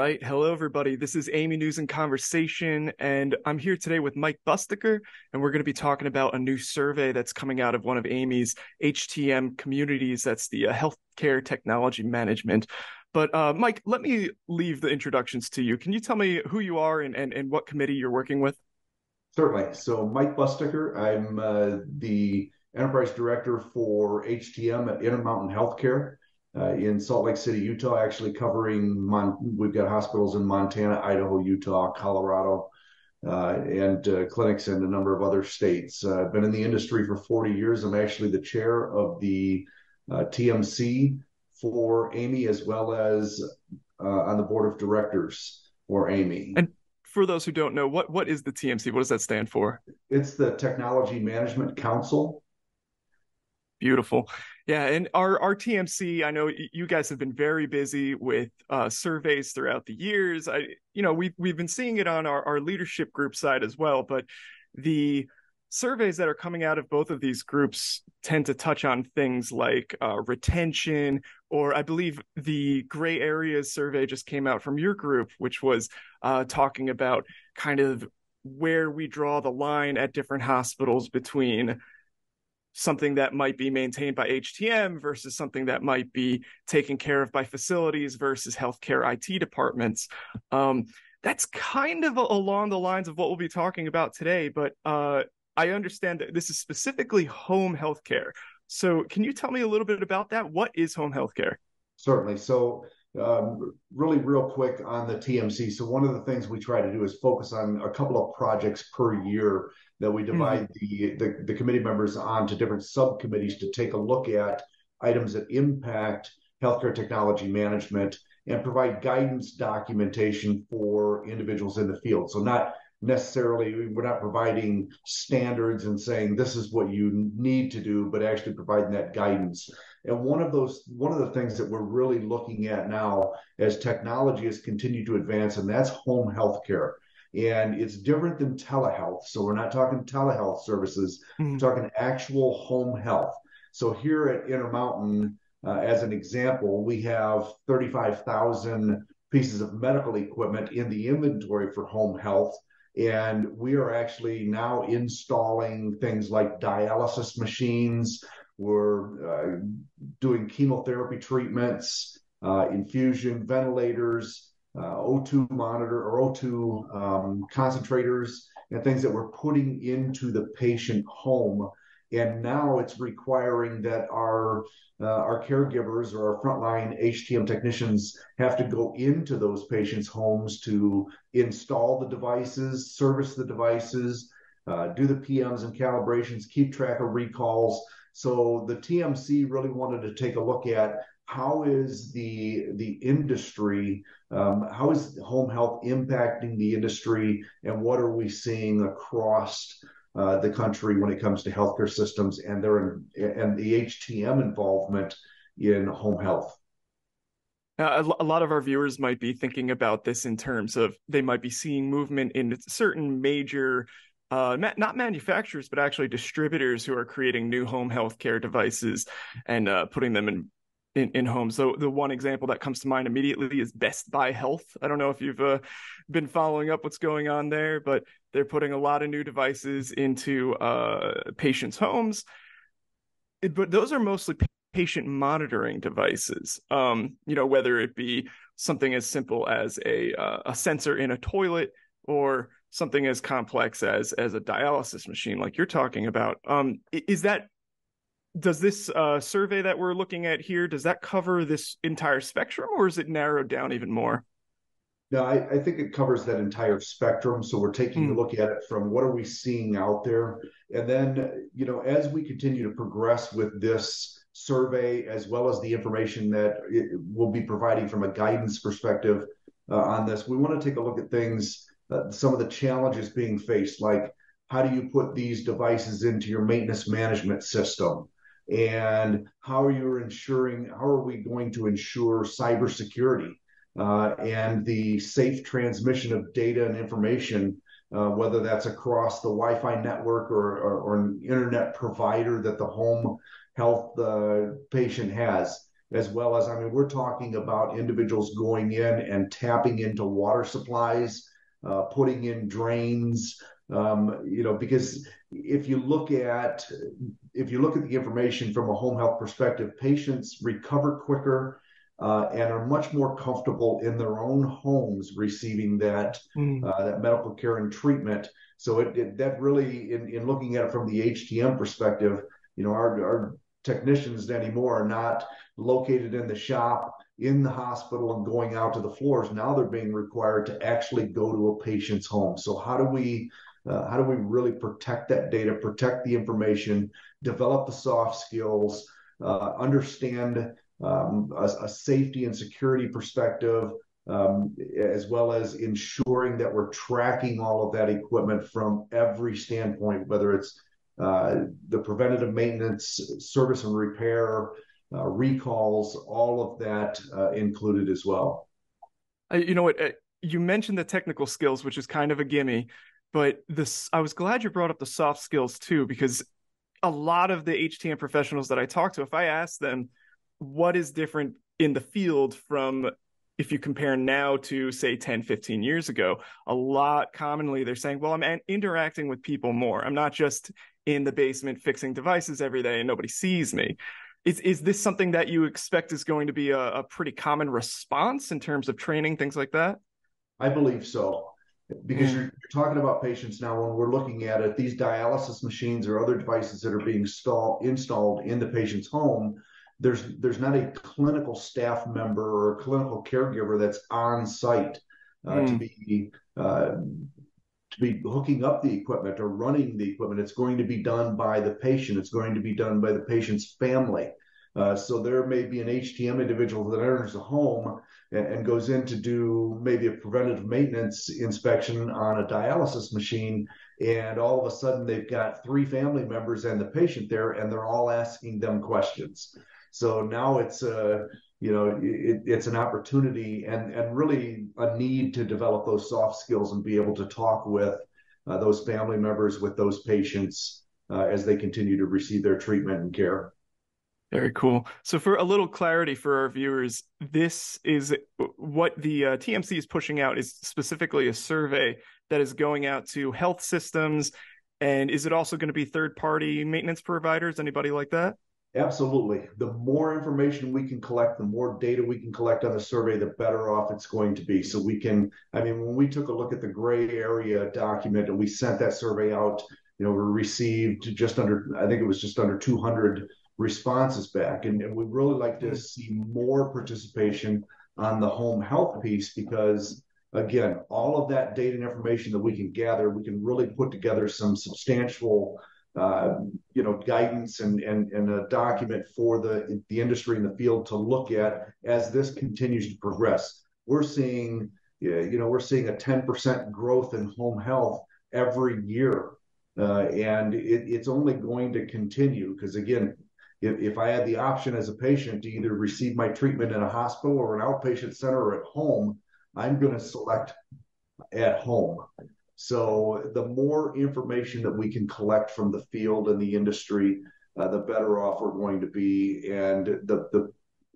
right. Hello, everybody. This is AAMI News and Conversation, and I'm here today with Mike Busdicker, and we're going to be talking about a new survey that's coming out of one of AAMI's HTM communities. That's the uh, Healthcare Technology Management. But uh, Mike, let me leave the introductions to you. Can you tell me who you are and, and, and what committee you're working with? Certainly. So, Mike Busdicker, I'm uh, the enterprise director for HTM at Intermountain Healthcare uh, in Salt Lake City, Utah, actually covering, Mon- we've got hospitals in Montana, Idaho, Utah, Colorado, uh, and uh, clinics in a number of other states. Uh, I've been in the industry for 40 years. I'm actually the chair of the uh, TMC for AAMI, as well as uh, on the board of directors for AAMI. And for those who don't know, what what is the TMC? What does that stand for? It's the Technology Management Council. Beautiful. Yeah, and our our TMC, I know you guys have been very busy with uh, surveys throughout the years. I, you know, we've we've been seeing it on our, our leadership group side as well, but the surveys that are coming out of both of these groups tend to touch on things like uh, retention, or I believe the gray areas survey just came out from your group, which was uh, talking about kind of where we draw the line at different hospitals between something that might be maintained by HTM versus something that might be taken care of by facilities versus healthcare IT departments. Um, that's kind of along the lines of what we'll be talking about today, but uh, I understand that this is specifically home healthcare. So, can you tell me a little bit about that? What is home healthcare? Certainly. So, um, really, real quick on the TMC. So, one of the things we try to do is focus on a couple of projects per year that we divide mm-hmm. the, the, the committee members onto different subcommittees to take a look at items that impact healthcare technology management and provide guidance documentation for individuals in the field. So not necessarily we're not providing standards and saying this is what you need to do, but actually providing that guidance. And one of those one of the things that we're really looking at now as technology has continued to advance, and that's home health care and it's different than telehealth. So we're not talking telehealth services, mm-hmm. we're talking actual home health. So here at Intermountain, uh, as an example, we have 35,000 pieces of medical equipment in the inventory for home health. And we are actually now installing things like dialysis machines. We're uh, doing chemotherapy treatments, uh, infusion ventilators, uh, O2 monitor or O2 um, concentrators and things that we're putting into the patient home. And now it's requiring that our uh, our caregivers or our frontline HTM technicians have to go into those patients' homes to install the devices, service the devices, uh, do the PMs and calibrations, keep track of recalls. So the TMC really wanted to take a look at how is the the industry um, how is home health impacting the industry and what are we seeing across uh, the country when it comes to healthcare systems and their and the HTM involvement in home health? Uh, a lot of our viewers might be thinking about this in terms of they might be seeing movement in certain major uh, not manufacturers, but actually distributors who are creating new home healthcare devices and uh, putting them in in, in homes. So the one example that comes to mind immediately is Best Buy Health. I don't know if you've uh, been following up what's going on there, but they're putting a lot of new devices into uh, patients' homes. It, but those are mostly patient monitoring devices. Um, you know, whether it be something as simple as a uh, a sensor in a toilet or something as complex as as a dialysis machine like you're talking about um, is that does this uh, survey that we're looking at here does that cover this entire spectrum or is it narrowed down even more no i, I think it covers that entire spectrum so we're taking mm. a hmm. look at it from what are we seeing out there and then you know as we continue to progress with this survey as well as the information that we'll be providing from a guidance perspective uh, on this we want to take a look at things uh, some of the challenges being faced like how do you put these devices into your maintenance management system and how are you ensuring how are we going to ensure cybersecurity uh, and the safe transmission of data and information uh, whether that's across the wi-fi network or, or, or, an internet provider that the home health uh, patient has as well as, I mean, we're talking about individuals going in and tapping into water supplies, uh, putting in drains, um, you know, because if you look at if you look at the information from a home health perspective, patients recover quicker uh, and are much more comfortable in their own homes receiving that mm. uh, that medical care and treatment. So it, it, that really, in, in looking at it from the HTM perspective, you know, our, our technicians anymore are not located in the shop, in the hospital, and going out to the floors. Now they're being required to actually go to a patient's home. So how do we uh, how do we really protect that data, protect the information, develop the soft skills, uh, understand um, a, a, safety and security perspective, um, as well as ensuring that we're tracking all of that equipment from every standpoint, whether it's uh, the preventative maintenance, service and repair, uh, recalls, all of that uh, included as well. You know what? You mentioned the technical skills, which is kind of a gimme but this I was glad you brought up the soft skills too because a lot of the HTM professionals that I talk to if I ask them what is different in the field from if you compare now to say 10 15 years ago? A lot commonly they're saying well i'm interacting with people more. I'm not just in the basement fixing devices every day and nobody sees me. Is is this something that you expect is going to be a, a pretty common response in terms of training things like that? I believe so because you're, you're, talking about patients now when we're looking at it these dialysis machines or other devices that are being installed installed in the patient's home there's there's not a clinical staff member or a clinical caregiver that's on site uh, mm. to be uh, to be hooking up the equipment or running the equipment. It's going to be done by the patient. It's going to be done by the patient's family uh, so there may be an HTM individual that enters a home and, and, goes in to do maybe a preventative maintenance inspection on a dialysis machine, and all of a sudden they've got three family members and the patient there, and they're all asking them questions. So now it's a uh, you know it, it's an opportunity and and really a need to develop those soft skills and be able to talk with uh, those family members with those patients uh, as they continue to receive their treatment and care. Very cool. So, for a little clarity for our viewers, this is what the uh, TMC is pushing out is specifically a survey that is going out to health systems. And is it also going to be third party maintenance providers? Anybody like that? Absolutely. The more information we can collect, the more data we can collect on the survey, the better off it's going to be. So we can, I mean, when we took a look at the gray area document and we sent that survey out, you know, we received just under, I think it was just under 200 responses back. And, and we'd really like to mm-hmm. see more participation on the home health piece because again, all of that data and information that we can gather, we can really put together some substantial uh, you know, guidance and, and, and a document for the, the industry and the field to look at as this continues to progress. We're seeing, you know, we're seeing a 10% growth in home health every year. Uh, and it, it's only going to continue because again, if, if I had the option as a patient to either receive my treatment in a hospital or an outpatient center or at home, I'm going to select at home. So the more information that we can collect from the field and the industry, uh, the better off we're going to be, and the the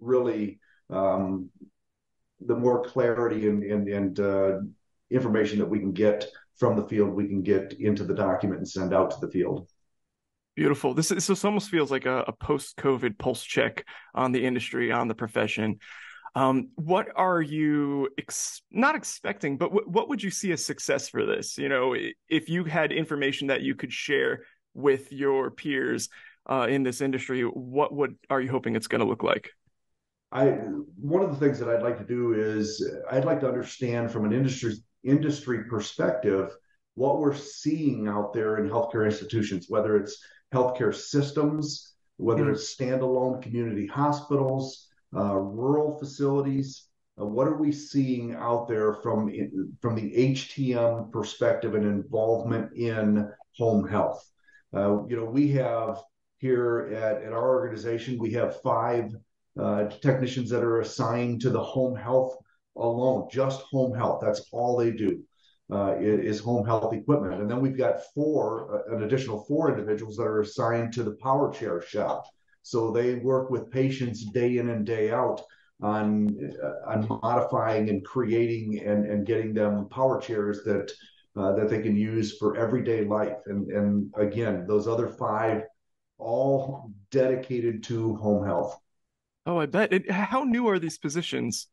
really um, the more clarity and and, and uh, information that we can get from the field, we can get into the document and send out to the field. Beautiful. This is, this almost feels like a, a post-COVID pulse check on the industry, on the profession. Um, what are you ex- not expecting, but w- what would you see as success for this? You know, if you had information that you could share with your peers uh, in this industry, what would are you hoping it's going to look like? I one of the things that I'd like to do is I'd like to understand from an industry industry perspective what we're seeing out there in healthcare institutions, whether it's healthcare systems, whether mm-hmm. it's standalone community hospitals, uh, rural facilities. Uh, what are we seeing out there from from the HTM perspective and involvement in home health? Uh, you know, we have here at, at our organization, we have five uh, technicians that are assigned to the home health alone, just home health. That's all they do uh, is home health equipment. And then we've got four, uh, an additional four individuals that are assigned to the power chair shop. So they work with patients day in and day out on uh, on modifying and creating and and getting them power chairs that uh, that they can use for everyday life. And and again, those other five, all dedicated to home health. Oh, I bet. It, how new are these positions?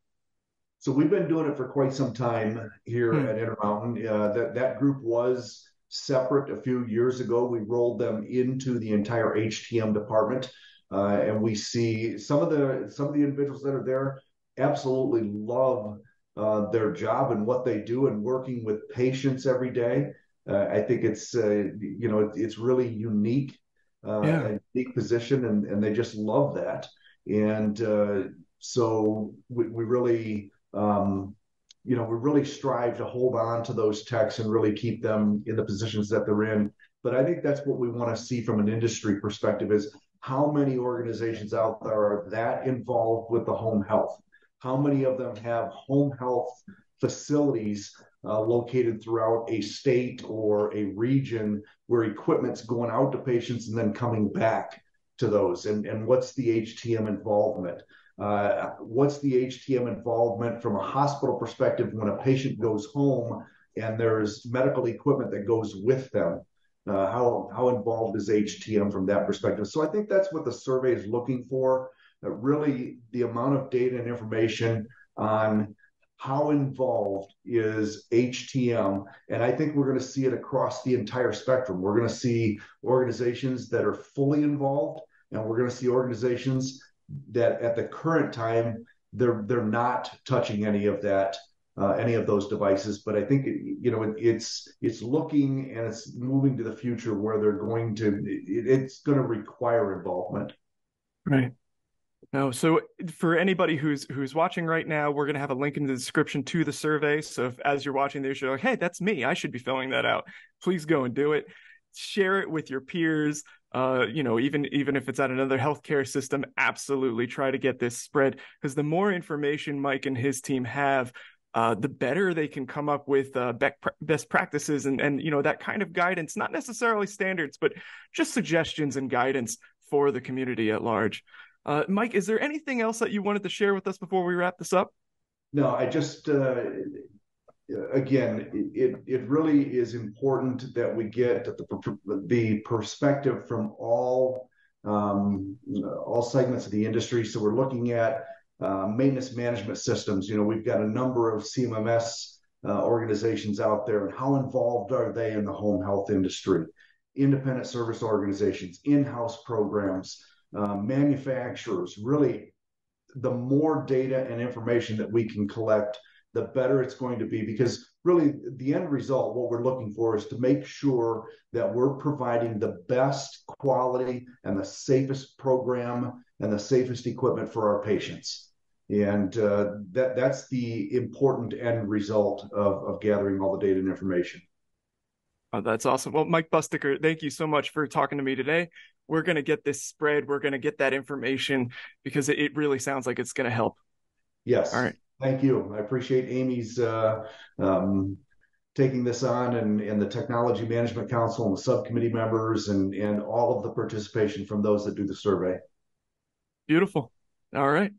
So we've been doing it for quite some time here hmm. at Intermountain. Uh, that that group was separate a few years ago. We rolled them into the entire HTM department, uh, and we see some of the some of the individuals that are there absolutely love uh, their job and what they do and working with patients every day. Uh, I think it's uh, you know it's really unique, uh, yeah. unique position, and and they just love that. And uh, so we, we really um, you know, we really strive to hold on to those techs and really keep them in the positions that they're in. But I think that's what we want to see from an industry perspective is how many organizations out there are that involved with the home health? How many of them have home health facilities uh, located throughout a state or a region where equipment's going out to patients and then coming back to those? And, and what's the HTM involvement? Uh, what's the HTM involvement from a hospital perspective when a patient goes home and there's medical equipment that goes with them? Uh, how how involved is HTM from that perspective? So I think that's what the survey is looking for. Uh, really, the amount of data and information on how involved is HTM, and I think we're going to see it across the entire spectrum. We're going to see organizations that are fully involved, and we're going to see organizations that at the current time they're they're not touching any of that uh, any of those devices. But I think you know it, it's it's looking and it's moving to the future where they're going to it, it's going to require involvement. Right. No, so for anybody who's who's watching right now, we're going to have a link in the description to the survey. So if, as you're watching this, you're like, "Hey, that's me. I should be filling that out." Please go and do it. Share it with your peers uh, you know, even even if it's at another healthcare system, absolutely try to get this spread because the more information Mike and his team have, uh, the better they can come up with uh, best practices and and you know that kind of guidance, not necessarily standards, but just suggestions and guidance for the community at large. Uh, Mike, is there anything else that you wanted to share with us before we wrap this up? No, I just uh, again, it it really is important that we get the the perspective from all um, all segments of the industry. So we're looking at uh, maintenance management systems. You know, we've got a number of CMMS uh, organizations out there, and how involved are they in the home health industry? Independent service organizations, in-house programs, uh, manufacturers. Really, the more data and information that we can collect the better it's going to be because really the end result what we're looking for is to make sure that we're providing the best quality and the safest program and the safest equipment for our patients and uh, that that's the important end result of, of gathering all the data and information Oh, that's awesome. Well, Mike Busdicker, thank you so much for talking to me today. We're going to get this spread. We're going to get that information because it really sounds like it's going to help. Yes. All right. Thank you. I appreciate AAMI's uh, um, taking this on and, and the Technology Management Council and the subcommittee members and, and all of the participation from those that do the survey. Beautiful. All right.